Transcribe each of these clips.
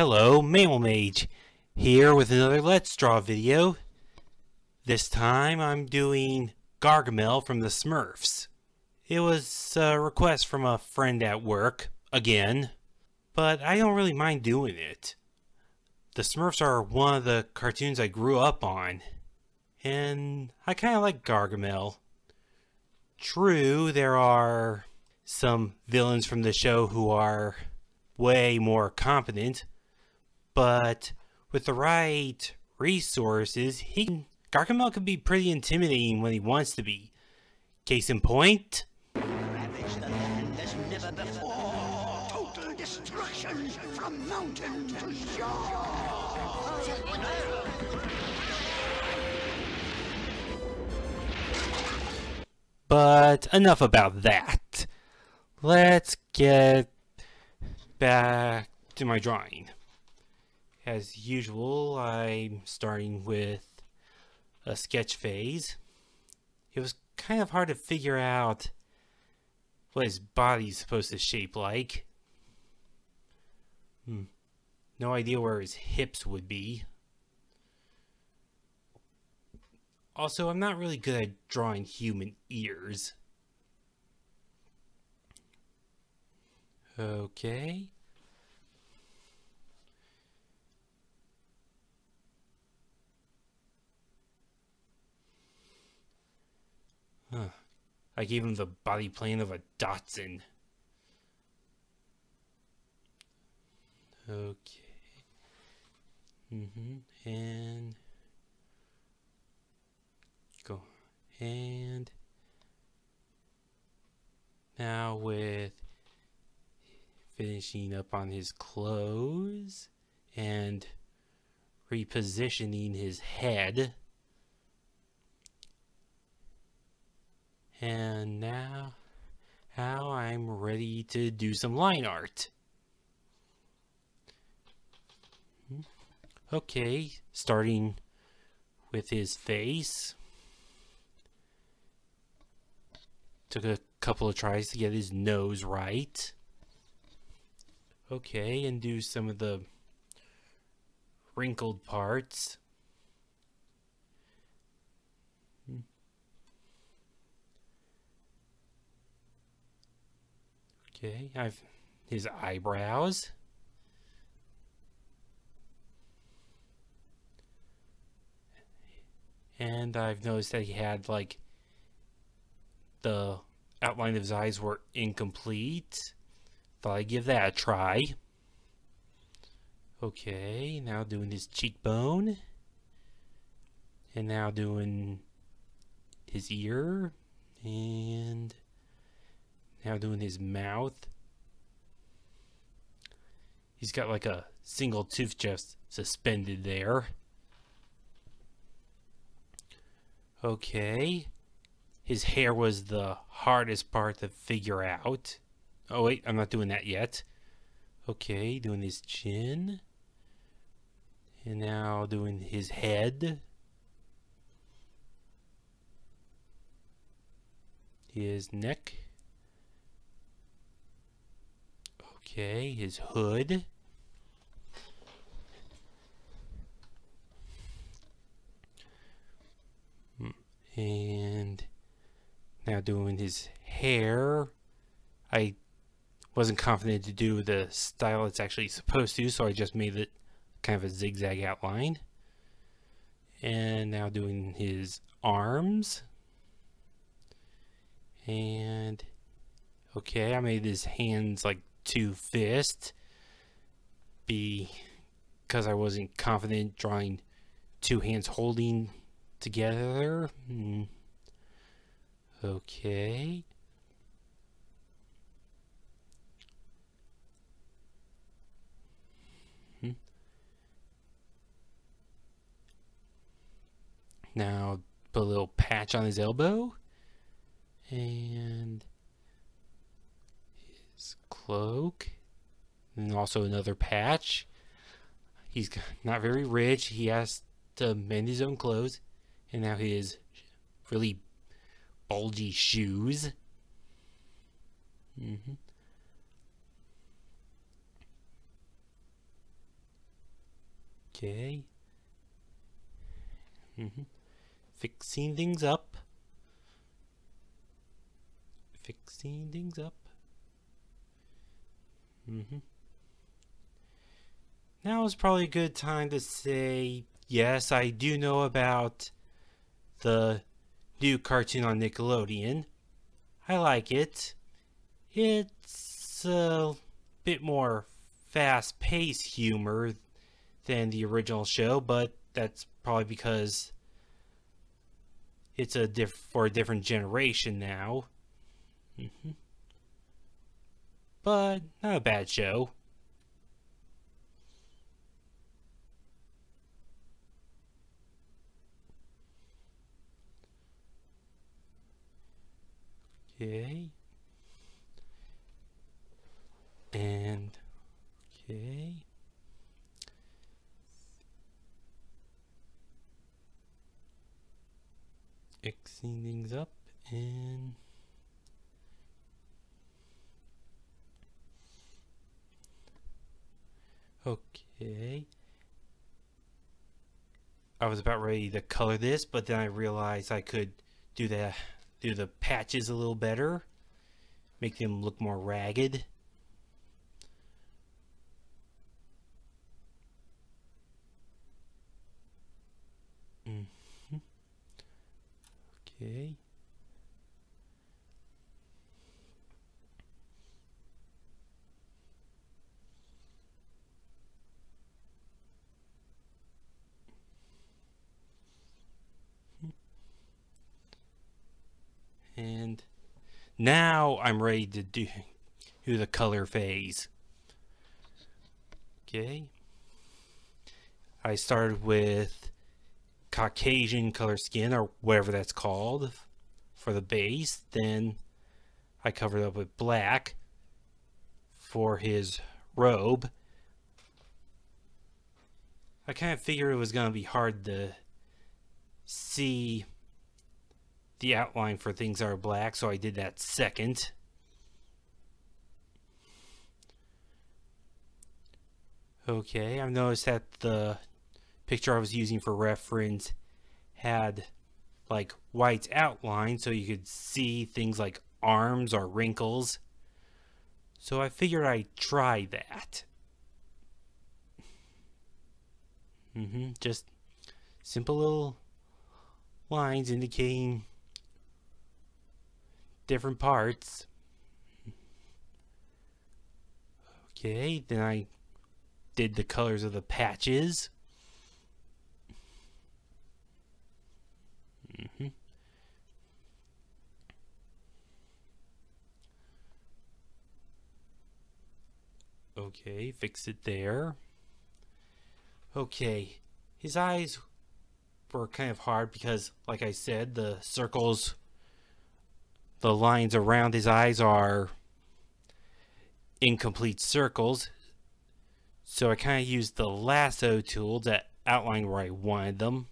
Hello, Mammal Mage, here with another Let's Draw video. This time I'm doing Gargamel from the Smurfs. It was a request from a friend at work, again, but I don't really mind doing it. The Smurfs are one of the cartoons I grew up on, and I kind of like Gargamel. True, there are some villains from the show who are way more competent, but with the right resources, he can, Gargamel can be pretty intimidating when he wants to be. Case in point. Total destruction from mountain to but enough about that. Let's get back to my drawing. As usual, I'm starting with a sketch phase. It was kind of hard to figure out what his body's supposed to shape like. Hmm. No idea where his hips would be. Also, I'm not really good at drawing human ears. Okay. Huh. I gave him the body plan of a Datsun. Okay. Mm-hmm. And go. And now with finishing up on his clothes and repositioning his head. And now, now I'm ready to do some line art. Hmm. Okay, starting with his face. Took a couple of tries to get his nose right. Okay, and do some of the wrinkled parts. Okay, I've his eyebrows. And I've noticed that he had like the outline of his eyes were incomplete. Thought I'd give that a try. Okay, now doing his cheekbone. And now doing his ear. Now doing his mouth. He's got like a single tooth just suspended there. Okay. His hair was the hardest part to figure out. Oh wait, I'm not doing that yet. Okay, doing his chin. And now doing his head. His neck. Okay, his hood. Hmm, and now doing his hair. I wasn't confident to do the style it's actually supposed to, so I just made it kind of a zigzag outline. And now doing his arms. And okay, I made his hands like two fists because I wasn't confident drawing two hands holding together. Hmm. Okay. Hmm. Now put a little patch on his elbow and cloak and also another patch. He's not very rich. He has to mend his own clothes and now his really bulgy shoes. Mm -hmm. Okay. Mm-hmm. Fixing things up. Fixing things up. Mm-hmm. Now is probably a good time to say, yes, I do know about the new cartoon on Nickelodeon. I like it. It's a bit more fast-paced humor than the original show, but that's probably because it's a diff for a different generation now. Mm -hmm. But not a bad show. Okay. And okay. Xing things up and okay. I was about ready to color this but then I realized I could do the do the patches a little better make them look more ragged. Mm-hmm. Okay. And now I'm ready to do, do the color phase. Okay. I started with Caucasian color skin or whatever that's called for the base. Then I covered up with black for his robe. I kind of figured it was going to be hard to see the outline for things are black, so I did that second. Okay, I've noticed that the picture I was using for reference had like white outline so you could see things like arms or wrinkles. So I figured I'd try that. Mm hmm Just simple little lines indicating different parts. Okay, then I did the colors of the patches. Mm -hmm. Okay, fix it there. Okay, his eyes were kind of hard because, like I said, the circles, the lines around his eyes are incomplete circles. So I kind of used the lasso tool to outline where I wanted them.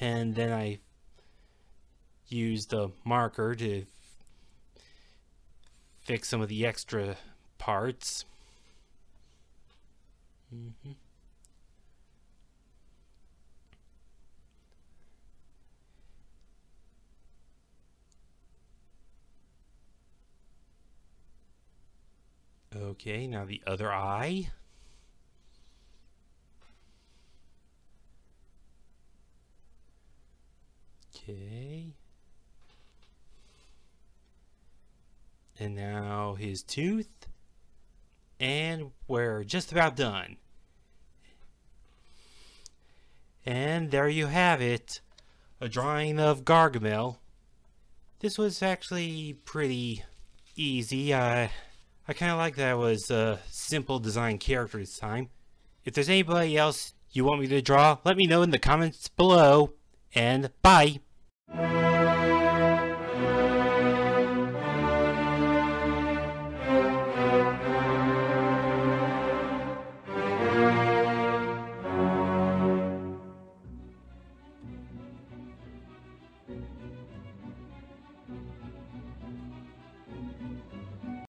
and then I use the marker to fix some of the extra parts. Mm -hmm. Okay, now the other eye. Okay. And now his tooth. And we're just about done. And there you have it. A drawing of Gargamel. This was actually pretty easy. I, I kind of like that was a simple design character this time. If there's anybody else you want me to draw, let me know in the comments below. And bye!